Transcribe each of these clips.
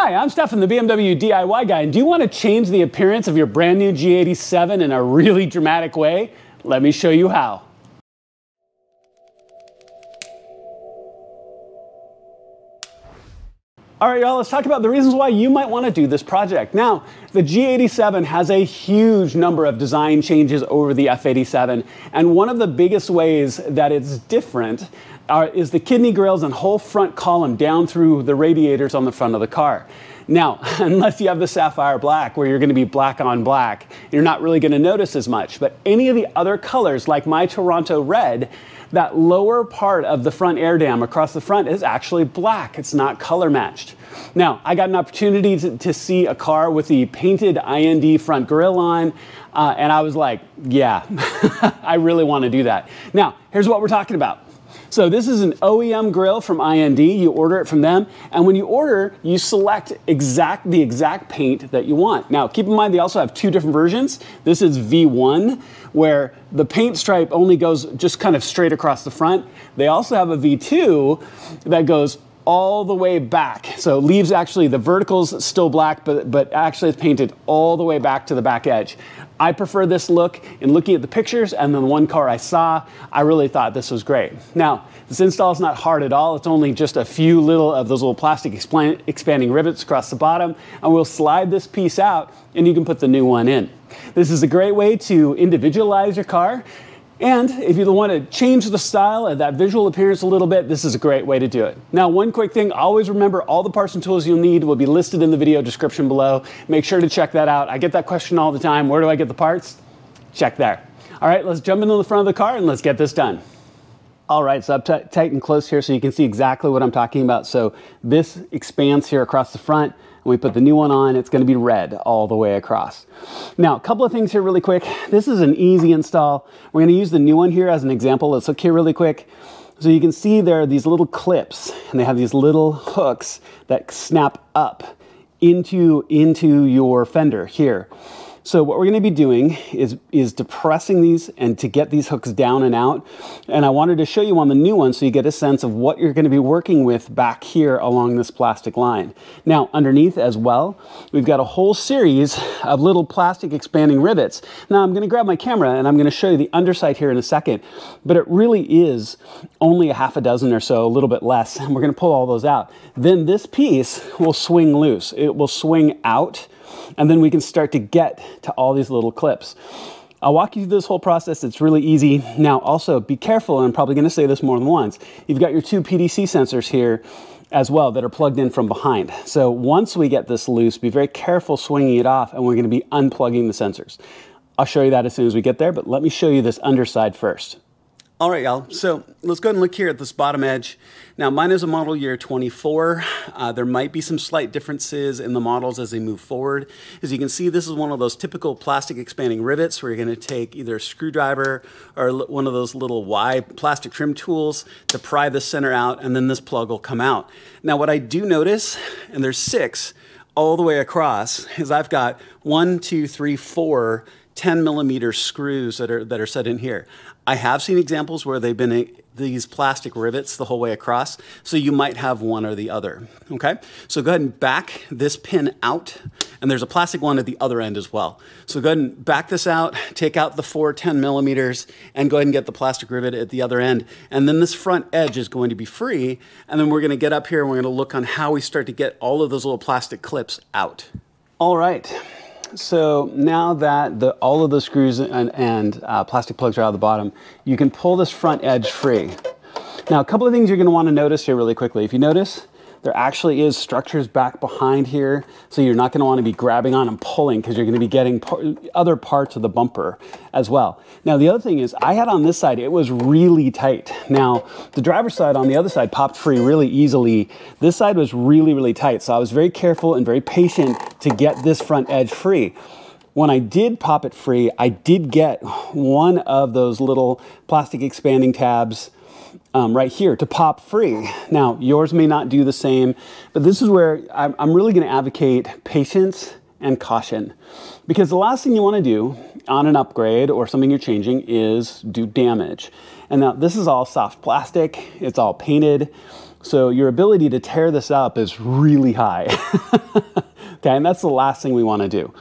Hi, I'm Stefan, the BMW DIY guy, and do you want to change the appearance of your brand new G87 in a really dramatic way? Let me show you how. All right, y'all, let's talk about the reasons why you might want to do this project. Now, the G87 has a huge number of design changes over the F87, and one of the biggest ways that it's different are, is the kidney grills and whole front column down through the radiators on the front of the car. Now, unless you have the sapphire black where you're going to be black on black, you're not really going to notice as much. But any of the other colors, like my Toronto red, that lower part of the front air dam across the front is actually black. It's not color matched. Now, I got an opportunity to, to see a car with the painted IND front grille on, uh, and I was like, yeah, I really want to do that. Now, here's what we're talking about. So this is an OEM grill from IND. You order it from them, and when you order, you select exact the exact paint that you want. Now, keep in mind they also have two different versions. This is V1, where the paint stripe only goes just kind of straight across the front. They also have a V2 that goes all the way back. So leaves actually the verticals still black, but, but actually it's painted all the way back to the back edge. I prefer this look in looking at the pictures and then the one car I saw, I really thought this was great. Now, this install is not hard at all. It's only just a few little of those little plastic expanding rivets across the bottom, and we'll slide this piece out and you can put the new one in. This is a great way to individualize your car and if you want to change the style and that visual appearance a little bit, this is a great way to do it. Now, one quick thing, always remember all the parts and tools you'll need will be listed in the video description below. Make sure to check that out. I get that question all the time. Where do I get the parts? Check there. All right, let's jump into the front of the car and let's get this done. All right, so up tight and close here so you can see exactly what I'm talking about. So this expands here across the front we put the new one on, it's gonna be red all the way across. Now, a couple of things here really quick. This is an easy install. We're gonna use the new one here as an example. Let's look here really quick. So you can see there are these little clips and they have these little hooks that snap up into, into your fender here. So what we're going to be doing is, is depressing these and to get these hooks down and out. And I wanted to show you on the new one so you get a sense of what you're going to be working with back here along this plastic line. Now underneath as well, we've got a whole series of little plastic expanding rivets. Now I'm going to grab my camera and I'm going to show you the underside here in a second, but it really is only a half a dozen or so, a little bit less. And we're going to pull all those out. Then this piece will swing loose. It will swing out and then we can start to get to all these little clips. I'll walk you through this whole process. It's really easy. Now, also be careful, and I'm probably gonna say this more than once. You've got your two PDC sensors here as well that are plugged in from behind. So once we get this loose, be very careful swinging it off, and we're gonna be unplugging the sensors. I'll show you that as soon as we get there, but let me show you this underside first. All right, y'all. So let's go ahead and look here at this bottom edge. Now, mine is a model year 24. Uh, there might be some slight differences in the models as they move forward. As you can see, this is one of those typical plastic expanding rivets where you're going to take either a screwdriver or one of those little Y plastic trim tools to pry the center out, and then this plug will come out. Now, what I do notice, and there's six all the way across, is I've got one, two, three, four 10 millimeter screws that are, that are set in here. I have seen examples where they've been a, these plastic rivets the whole way across, so you might have one or the other, okay? So go ahead and back this pin out, and there's a plastic one at the other end as well. So go ahead and back this out, take out the four 10 millimeters, and go ahead and get the plastic rivet at the other end. And then this front edge is going to be free, and then we're gonna get up here and we're gonna look on how we start to get all of those little plastic clips out. All right. So now that the, all of the screws and, and uh, plastic plugs are out of the bottom, you can pull this front edge free. Now, a couple of things you're gonna wanna notice here really quickly. If you notice, there actually is structures back behind here, so you're not going to want to be grabbing on and pulling because you're going to be getting par other parts of the bumper as well. Now, the other thing is I had on this side, it was really tight. Now, the driver's side on the other side popped free really easily. This side was really, really tight, so I was very careful and very patient to get this front edge free when I did pop it free, I did get one of those little plastic expanding tabs um, right here to pop free. Now, yours may not do the same, but this is where I'm, I'm really going to advocate patience and caution. Because the last thing you want to do on an upgrade or something you're changing is do damage. And now this is all soft plastic, it's all painted. So your ability to tear this up is really high. okay, and that's the last thing we want to do.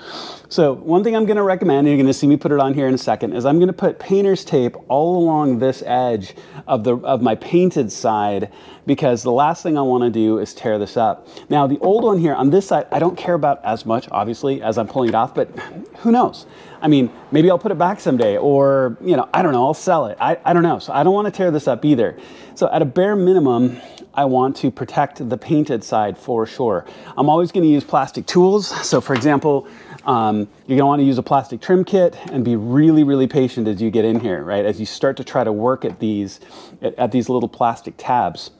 So one thing I'm going to recommend, and you're going to see me put it on here in a second, is I'm going to put painter's tape all along this edge of, the, of my painted side because the last thing I want to do is tear this up. Now the old one here on this side, I don't care about as much, obviously, as I'm pulling it off, but who knows? I mean, maybe I'll put it back someday or, you know, I don't know, I'll sell it. I, I don't know. So I don't want to tear this up either. So at a bare minimum, I want to protect the painted side for sure. I'm always going to use plastic tools. So for example, um, you're gonna wanna use a plastic trim kit and be really, really patient as you get in here, right? As you start to try to work at these, at, at these little plastic tabs.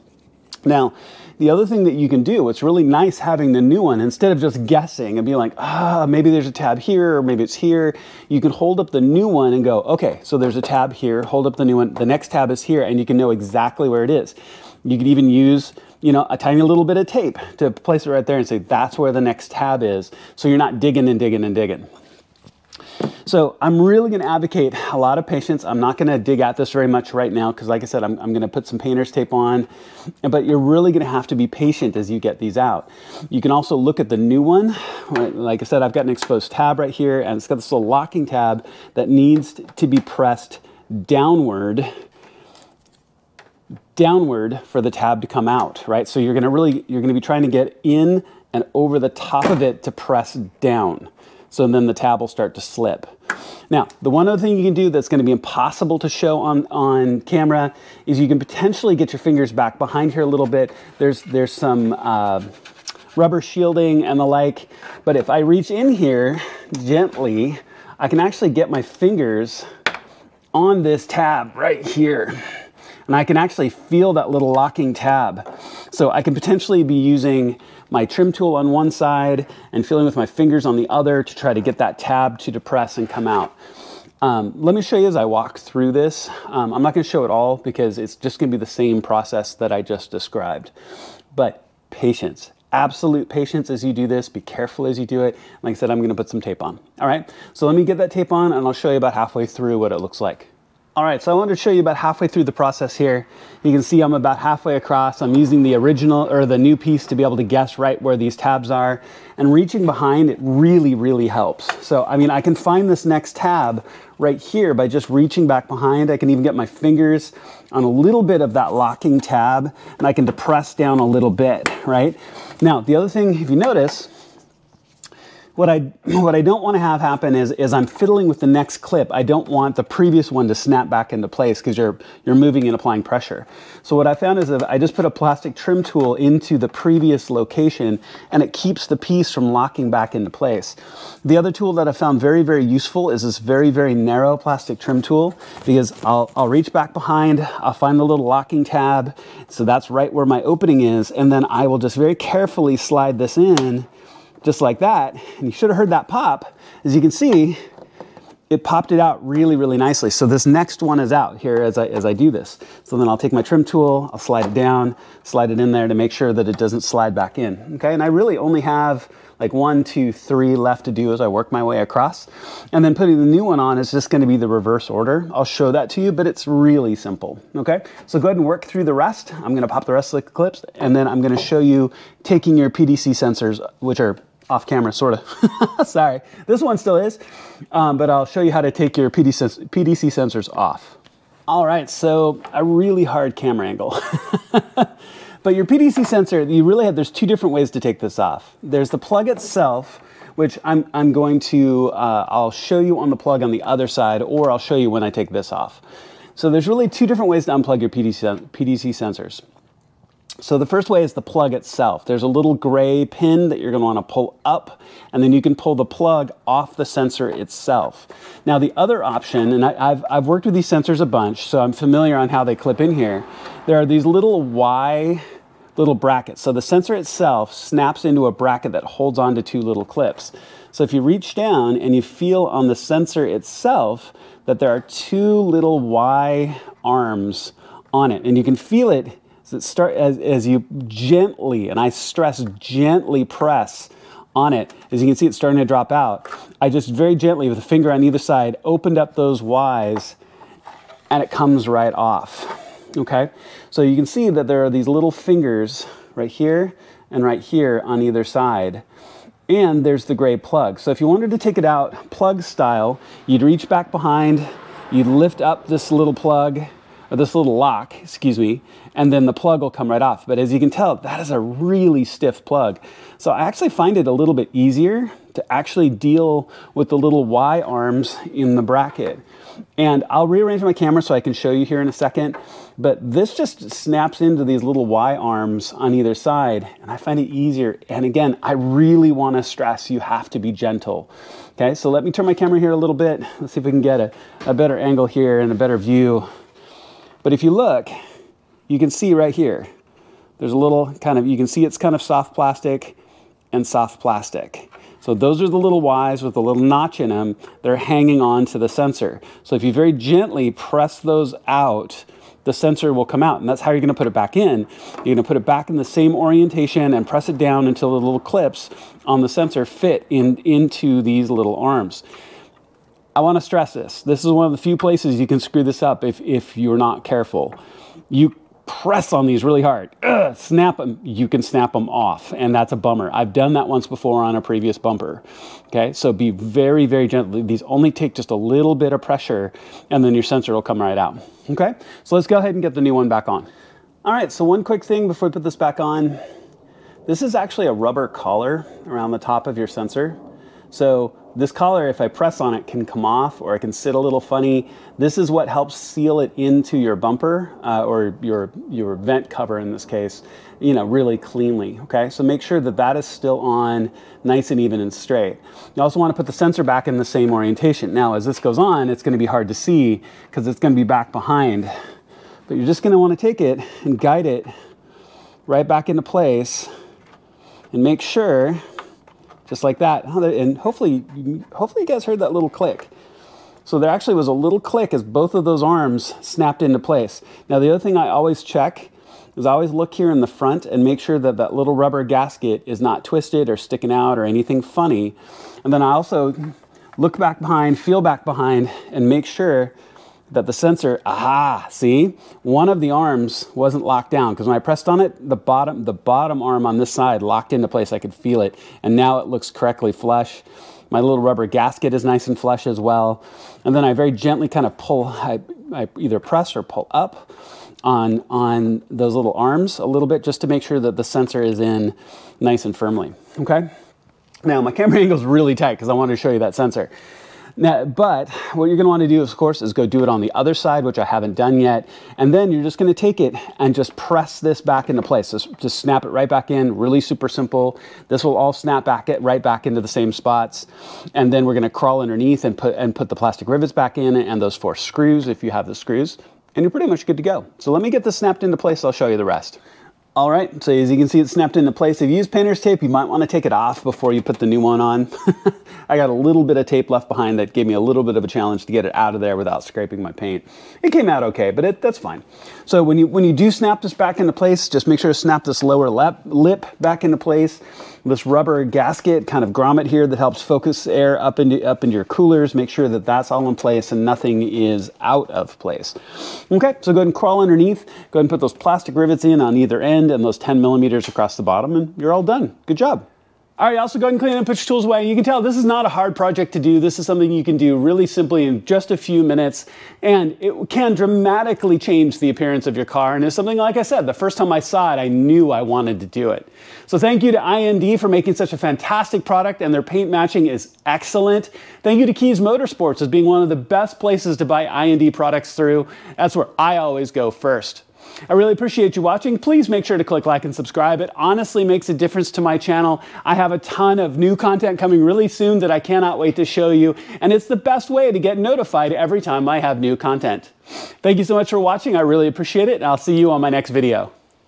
Now, the other thing that you can do, it's really nice having the new one, instead of just guessing and being like, ah, maybe there's a tab here, or maybe it's here, you can hold up the new one and go, okay, so there's a tab here, hold up the new one, the next tab is here, and you can know exactly where it is. You could even use you know, a tiny little bit of tape to place it right there and say, that's where the next tab is. So you're not digging and digging and digging. So I'm really going to advocate a lot of patience. I'm not going to dig at this very much right now because like I said, I'm, I'm going to put some painter's tape on, but you're really going to have to be patient as you get these out. You can also look at the new one. Like I said, I've got an exposed tab right here and it's got this little locking tab that needs to be pressed downward downward for the tab to come out, right? So you're gonna really, you're gonna be trying to get in and over the top of it to press down. So then the tab will start to slip. Now, the one other thing you can do that's gonna be impossible to show on, on camera is you can potentially get your fingers back behind here a little bit. There's, there's some uh, rubber shielding and the like, but if I reach in here gently, I can actually get my fingers on this tab right here and I can actually feel that little locking tab. So I can potentially be using my trim tool on one side and feeling with my fingers on the other to try to get that tab to depress and come out. Um, let me show you as I walk through this. Um, I'm not going to show it all because it's just going to be the same process that I just described. But patience, absolute patience as you do this. Be careful as you do it. Like I said, I'm going to put some tape on. All right, so let me get that tape on and I'll show you about halfway through what it looks like. All right, so I wanted to show you about halfway through the process here. You can see I'm about halfway across. I'm using the original or the new piece to be able to guess right where these tabs are. And reaching behind, it really, really helps. So, I mean, I can find this next tab right here by just reaching back behind. I can even get my fingers on a little bit of that locking tab and I can depress down a little bit, right? Now, the other thing, if you notice, what I, what I don't want to have happen is, is I'm fiddling with the next clip. I don't want the previous one to snap back into place because you're, you're moving and applying pressure. So what I found is that I just put a plastic trim tool into the previous location and it keeps the piece from locking back into place. The other tool that I found very, very useful is this very, very narrow plastic trim tool because I'll, I'll reach back behind, I'll find the little locking tab. So that's right where my opening is. And then I will just very carefully slide this in just like that. And you should have heard that pop. As you can see, it popped it out really, really nicely. So this next one is out here as I, as I do this. So then I'll take my trim tool, I'll slide it down, slide it in there to make sure that it doesn't slide back in. Okay, and I really only have like one, two, three left to do as I work my way across. And then putting the new one on is just gonna be the reverse order. I'll show that to you, but it's really simple, okay? So go ahead and work through the rest. I'm gonna pop the rest of the clips, and then I'm gonna show you taking your PDC sensors, which are off camera, sort of. Sorry, this one still is, um, but I'll show you how to take your PDC, PDC sensors off. All right, so a really hard camera angle. but your PDC sensor, you really have, there's two different ways to take this off. There's the plug itself, which I'm, I'm going to, uh, I'll show you on the plug on the other side, or I'll show you when I take this off. So there's really two different ways to unplug your PDC, PDC sensors. So the first way is the plug itself. There's a little gray pin that you're going to want to pull up, and then you can pull the plug off the sensor itself. Now the other option, and I, have I've worked with these sensors a bunch, so I'm familiar on how they clip in here. There are these little Y little brackets. So the sensor itself snaps into a bracket that holds onto two little clips. So if you reach down and you feel on the sensor itself that there are two little Y arms on it, and you can feel it so start as, as you gently, and I stress gently press on it, as you can see it's starting to drop out. I just very gently with a finger on either side opened up those Ys and it comes right off. Okay, so you can see that there are these little fingers right here and right here on either side. And there's the gray plug. So if you wanted to take it out plug style, you'd reach back behind, you'd lift up this little plug, or this little lock, excuse me, and then the plug will come right off. But as you can tell, that is a really stiff plug. So I actually find it a little bit easier to actually deal with the little Y arms in the bracket. And I'll rearrange my camera so I can show you here in a second. But this just snaps into these little Y arms on either side, and I find it easier. And again, I really want to stress you have to be gentle. Okay, so let me turn my camera here a little bit. Let's see if we can get a, a better angle here and a better view. But if you look, you can see right here, there's a little kind of, you can see it's kind of soft plastic and soft plastic. So those are the little Ys with a little notch in them. They're hanging on to the sensor. So if you very gently press those out, the sensor will come out. And that's how you're going to put it back in. You're going to put it back in the same orientation and press it down until the little clips on the sensor fit in, into these little arms. I want to stress this. This is one of the few places you can screw this up if, if you're not careful. You press on these really hard, Ugh, snap them, you can snap them off. And that's a bummer. I've done that once before on a previous bumper. Okay, so be very, very gentle. These only take just a little bit of pressure and then your sensor will come right out. Okay, so let's go ahead and get the new one back on. All right, so one quick thing before we put this back on. This is actually a rubber collar around the top of your sensor. So this collar, if I press on it, can come off or it can sit a little funny. This is what helps seal it into your bumper uh, or your, your vent cover in this case, you know, really cleanly, okay? So make sure that that is still on nice and even and straight. You also wanna put the sensor back in the same orientation. Now, as this goes on, it's gonna be hard to see because it's gonna be back behind. But you're just gonna wanna take it and guide it right back into place and make sure just like that. And hopefully, hopefully you guys heard that little click. So there actually was a little click as both of those arms snapped into place. Now the other thing I always check is I always look here in the front and make sure that that little rubber gasket is not twisted or sticking out or anything funny. And then I also look back behind, feel back behind, and make sure that the sensor, aha, see, one of the arms wasn't locked down because when I pressed on it, the bottom, the bottom arm on this side locked into place. I could feel it. And now it looks correctly flush. My little rubber gasket is nice and flush as well. And then I very gently kind of pull, I, I either press or pull up on, on those little arms a little bit just to make sure that the sensor is in nice and firmly, okay? Now my camera angle is really tight because I wanted to show you that sensor. Now, but what you're gonna wanna do, of course, is go do it on the other side, which I haven't done yet. And then you're just gonna take it and just press this back into place. Just, just snap it right back in, really super simple. This will all snap back it right back into the same spots. And then we're gonna crawl underneath and put, and put the plastic rivets back in and those four screws if you have the screws. And you're pretty much good to go. So let me get this snapped into place, I'll show you the rest. All right, so as you can see, it's snapped into place. If you use painter's tape, you might want to take it off before you put the new one on. I got a little bit of tape left behind that gave me a little bit of a challenge to get it out of there without scraping my paint. It came out okay, but it, that's fine. So when you, when you do snap this back into place, just make sure to snap this lower lip, lip back into place. This rubber gasket, kind of grommet here that helps focus air up into, up into your coolers. Make sure that that's all in place and nothing is out of place. Okay, so go ahead and crawl underneath. Go ahead and put those plastic rivets in on either end and those 10 millimeters across the bottom and you're all done. Good job. All right, also go ahead and clean and put your tools away. You can tell this is not a hard project to do. This is something you can do really simply in just a few minutes, and it can dramatically change the appearance of your car. And it's something, like I said, the first time I saw it, I knew I wanted to do it. So thank you to IND for making such a fantastic product, and their paint matching is excellent. Thank you to Kies Motorsports as being one of the best places to buy IND products through. That's where I always go first. I really appreciate you watching. Please make sure to click like and subscribe. It honestly makes a difference to my channel. I have a ton of new content coming really soon that I cannot wait to show you, and it's the best way to get notified every time I have new content. Thank you so much for watching. I really appreciate it, and I'll see you on my next video.